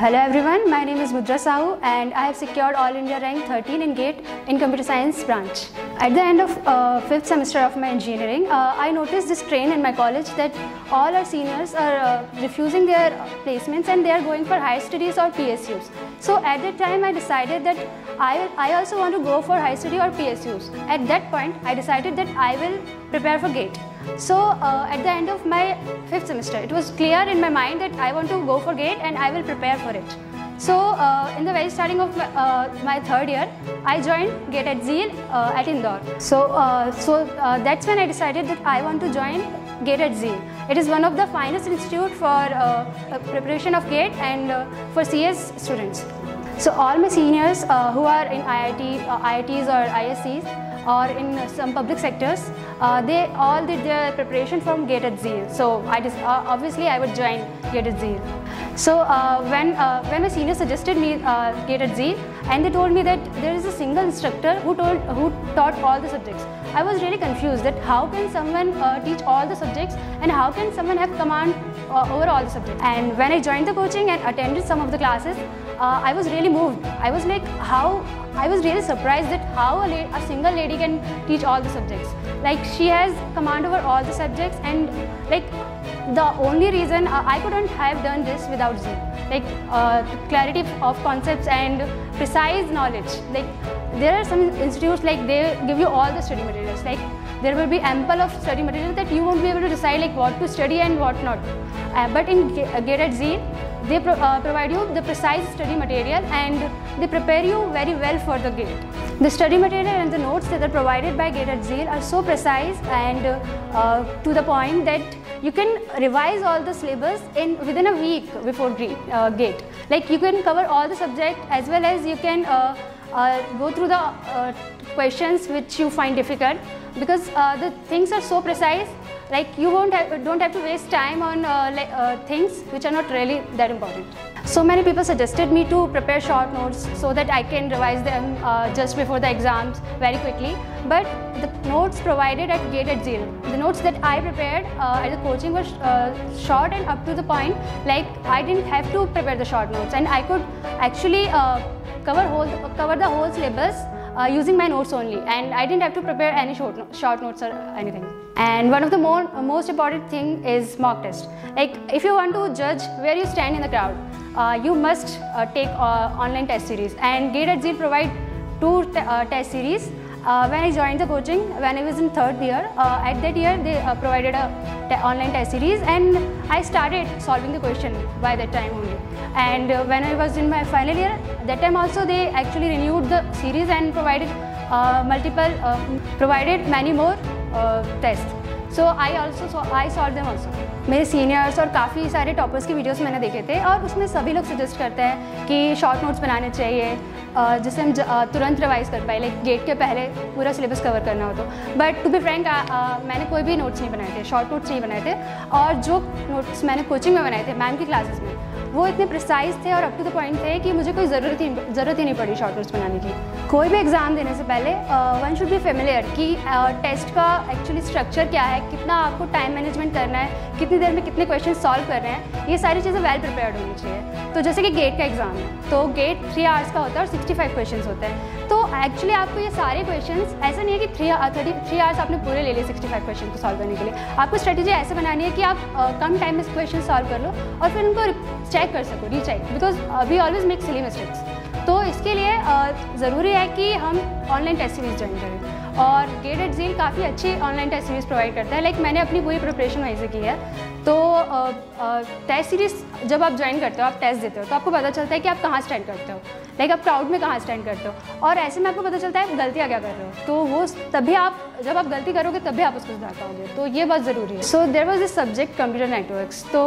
Hello everyone, my name is Mudra Sahu and I have secured All India rank 13 in GATE in Computer Science branch. At the end of uh, fifth semester of my engineering, uh, I noticed this trend in my college that all our seniors are uh, refusing their placements and they are going for higher studies or PSUs. So at that time I decided that I, I also want to go for higher study or PSUs. At that point I decided that I will prepare for GATE. So uh, at the end of my fifth semester, it was clear in my mind that I want to go for GATE and I will prepare for it. So uh, in the very starting of my, uh, my, third year, I joined GATE at Zeal uh, at Indore. So, uh, so uh, that's when I decided that I want to join GATE at Zeal. It is one of the finest institute for preparation of GATE and for CS students. So all my seniors who are in IIT, IITs or ISCs, or in some public sectors, uh, they all did their preparation from GATE at Zeal. So I just, uh, obviously I would join GATE at Zeal. So uh, when, uh, when my senior suggested me uh, GATE at Zeal and they told me that there is a single instructor who, told, who taught all the subjects. I was really confused that how can someone uh, teach all the subjects and how can someone have command over all the subjects. And when I joined the coaching and attended some of the classes, I was really moved. I was like, how I was really surprised that how a, a, single lady can teach all the subjects. Like she has command over all the subjects and like the only reason uh, I couldn't have done this without Z. Like uh, clarity of concepts and precise knowledge. Like there are some institutes like they give you all the study materials. Like there will be ample of study material that you won't be able to decide like what to study and what not. Uh, but in GATE at Zeal, they pro uh, provide you the precise study material and they prepare you very well for the GATE. The study material and the notes that are provided by GATE at Zeal are so precise and uh, to the point that you can revise all the syllabus in within a week before uh, GATE. Like you can cover all the subject as well as you can uh, uh, go through the uh, questions which you find difficult because the things are so precise like you won't have, don't have to waste time on uh, uh, things which are not really that important. So many people suggested me to prepare short notes so that I can revise them uh, just before the exams very quickly. But the notes provided at GATE at Zeal, the notes that I prepared uh, at the coaching were uh, short and up to the point. Like I didn't have to prepare the short notes and I could actually uh, cover, whole, cover the whole syllabus uh, using my notes only and I didn't have to prepare any short, no short notes or anything. And one of the more, most important thing is mock test. Like if you want to judge where you stand in the crowd, you must uh, take uh, online test series and GATE at provide two uh, test series uh, when I joined the coaching, when I was in third year, uh, at that year they uh, provided a online test series and I started solving the question by that time only. And uh, when I was in my final year, that time also they actually renewed the series and provided uh, multiple, uh, provided many more tests. So I also I solve them also मेरे seniors और काफ़ी सारे toppers की videos मैंने देखे थे और उसमें सभी लोग सजेस्ट करते हैं कि शॉर्ट नोट्स बनाने चाहिए जिससे हम तुरंत रिवाइज कर पाए लाइक गेट के पहले पूरा सिलेबस कवर करना हो तो। बट टू बी फ्रेंक मैंने कोई भी नोट्स नहीं बनाए थे शॉर्ट नोट्स नहीं बनाए थे और जो नोट्स मैंने कोचिंग में बनाए थे मैम की क्लासेस में, वो इतने प्रिसाइज थे और अप टू द पॉइंट थे कि मुझे कोई ज़रूरत ही ज़रूरत ही नहीं पड़ी शॉर्ट नोट्स बनाने की। कोई भी एग्ज़ाम देने से पहले वन शुड बी फेमिलियर कि टेस्ट का एक्चुअली स्ट्रक्चर क्या है, कितना आपको टाइम मैनेजमेंट करना है, कितनी देर में कितने क्वेश्चन सॉल्व कर रहे हैं, ये सारी चीज़ें वेल प्रिपेयर्ड होनी चाहिए। तो जैसे कि गेट का एग्ज़ाम है तो गेट थ्री आवर्स का होता है और सिक्सटी फाइव क्वेश्चन होते हैं। तो एक्चुअली आपको ये सारे क्वेश्चन ऐसा नहीं है कि थ्री थर्टी थ्री आवर्स आपने पूरे ले लिए सिक्सटी फाइव क्वेश्चन को सॉल्व करने के लिए। आपको स्ट्रेटेजी ऐसे बनानी है कि आप कम टाइम में क्वेश्चन सॉल्व कर लो और फिर उनको चेक कर सको re recheck because we always make silly mistakes तो इसके लिए ज़रूरी है कि हम ऑनलाइन टेस्ट सीरीज़ ज्वाइन करें। और गेट एट जील काफ़ी अच्छी ऑनलाइन टेस्ट सीरीज़ प्रोवाइड करता है। लाइक मैंने अपनी पूरी प्रिपरेशन वहीं से की है। तो टेस्ट सीरीज़ जब आप ज्वाइन करते हो, आप टेस्ट देते हो तो आपको पता चलता है कि आप कहाँ स्टैंड करते हो। लाइक आप क्राउड में कहाँ स्टैंड करते हो। और ऐसे में आपको पता चलता है गलतियाँ क्या कर रहे हो। तो वो तभी आप, जब आप गलती करोगे, तभी आप उसको सुधार पाओगे। तो ये बहुत ज़रूरी है। So there was this subject computer networks तो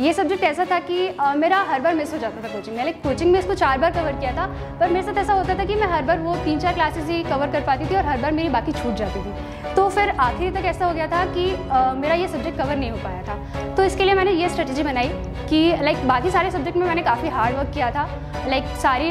ये सब्जेक्ट ऐसा था कि आ, मेरा हर बार मिस हो जाता था कोचिंग में लाइक कोचिंग में इसको चार बार कवर किया था पर मेरे साथ ऐसा होता था कि मैं हर बार वो तीन चार क्लासेस ही कवर कर पाती थी और हर बार मेरी बाकी छूट जाती थी। तो फिर आखिरी तक ऐसा हो गया था कि आ, मेरा ये सब्जेक्ट कवर नहीं हो पाया था। तो इसके लिए मैंने ये स्ट्रेटेजी बनाई कि लाइक बाकी सारे सब्जेक्ट में मैंने काफ़ी हार्ड वर्क किया था। लाइक like, सारी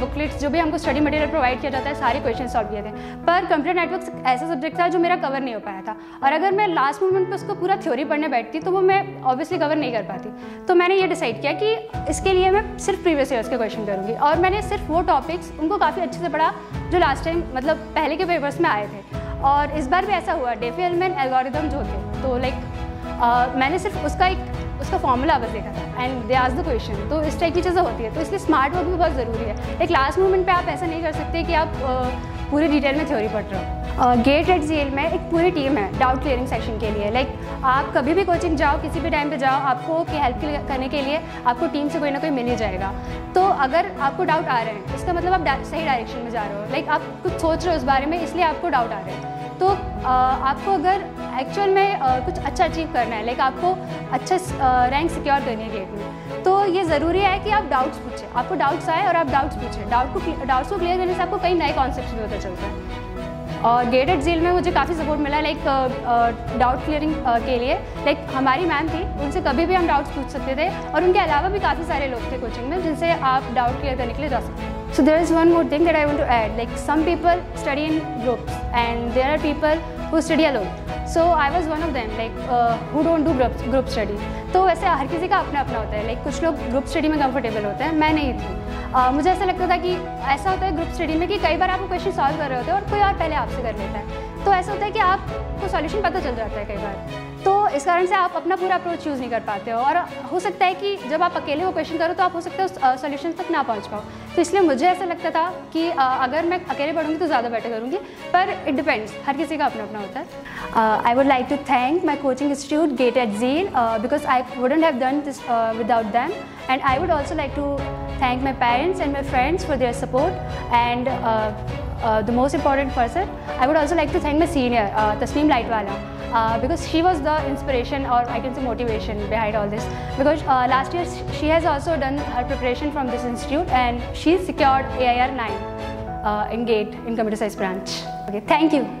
बुकलेट्स जो भी हमको स्टडी मटेरियल प्रोवाइड किया जाता है सारे क्वेश्चन सॉल्व किए थे। पर कंप्यूटर नेटवर्क ऐसा सब्जेक्ट था जो मेरा कवर नहीं हो पाया था। और अगर मैं लास्ट मोमेंट पर उसको पूरा थ्योरी पढ़ने बैठती तो वो मैं ऑब्वियसली कवर नहीं कर पाती। तो मैंने ये डिसाइड किया कि इसके लिए मैं सिर्फ़ प्रीवियस ईयर्स के क्वेश्चन करूँगी। और मैंने सिर्फ़ वो टॉपिक्स उनको काफ़ी अच्छे से पढ़ा जो लास्ट टाइम मतलब पहले के पेपर्स में आए थे। और इस बार भी ऐसा हुआ डेफी एलमेन एल्गोरिदम जो थे तो लाइक मैंने सिर्फ़ उसका एक उसका फॉर्मूला बस देखा था एंड दे आज द क्वेश्चन तो इस टाइप की चीज़ें होती है तो इसलिए स्मार्ट वर्क भी बहुत ज़रूरी है। एक लास्ट मोमेंट पे आप ऐसा नहीं कर सकते कि आप पूरी डिटेल में थ्योरी पढ़ रहे हो। गेट एट जी में एक पूरी टीम है डाउट क्लियरिंग सेक्शन के लिए। लाइक आप कभी भी कोचिंग जाओ, किसी भी टाइम पे जाओ, आपको हेल्प करने के लिए आपको टीम से कोई ना कोई मिल ही जाएगा। तो अगर आपको डाउट आ रहे हैं, इसका मतलब आप सही डायरेक्शन में जा रहे हो। लाइक आप कुछ सोच रहे हो उस बारे में, इसलिए आपको डाउट आ रहे हैं। तो आपको अगर एक्चुअल में कुछ अच्छा अचीव करना है लाइक आपको अच्छा रैंक सिक्योर करनी है गेट में तो ये ज़रूरी है कि आप डाउट्स पूछें। आपको डाउट्स आए और आप डाउट्स पूछें। डाउट को डाउट्स को क्लियर करने से आपको कई नए कॉन्सेप्ट भी पता चलता है। और गेटेड जेल में मुझे काफ़ी सपोर्ट मिला लाइक डाउट क्लियरिंग के लिए। लाइक हमारी मैम थी, उनसे कभी भी हम डाउट्स पूछ सकते थे और उनके अलावा भी काफ़ी सारे लोग थे कोचिंग में, जिनसे आप डाउट क्लियर करने के लिए जा सकते हैं। So there is one more thing that I want to add like some people study in groups and there are people who study alone so I was one of them like who don't do group study तो वैसे हर किसी का अपना अपना होता है. Like like, कुछ लोग ग्रुप स्टडी में कंफर्टेबल होते हैं मैं नहीं थी. Uh, मुझे ऐसा लगता था कि ऐसा होता है ग्रुप स्टडी में कि कई बार आप क्वेश्चन सॉल्व कर रहे होते हैं और कोई और पहले आपसे कर लेता है. तो ऐसा होता है कि आपको सॉल्यूशन पता चल जाता है कई बार. इस कारण से आप अपना पूरा अप्रोच यूज़ नहीं कर पाते हो। और हो सकता है कि जब आप अकेले वो क्वेश्चन करो तो आप हो सकता है उस सोल्यूशन तक ना पहुँच पाओ। तो इसलिए मुझे ऐसा लगता था कि अगर मैं अकेले पढ़ूँगी तो ज़्यादा बेटर करूँगी पर इट डिपेंड्स हर किसी का अपना अपना होता है। I would like to thank my coaching institute GATE at Zeal because I wouldn't have done this without them and I would also like to parents and my friends for their support. And uh, uh, the most important person I would also like to thank my senior uh, Tasneem Lightwala uh, because she was the inspiration or I can say motivation behind all this because uh, last year she has also done her preparation from this institute and she secured AIR 9 uh, in GATE in computer science branch. Okay, thank you.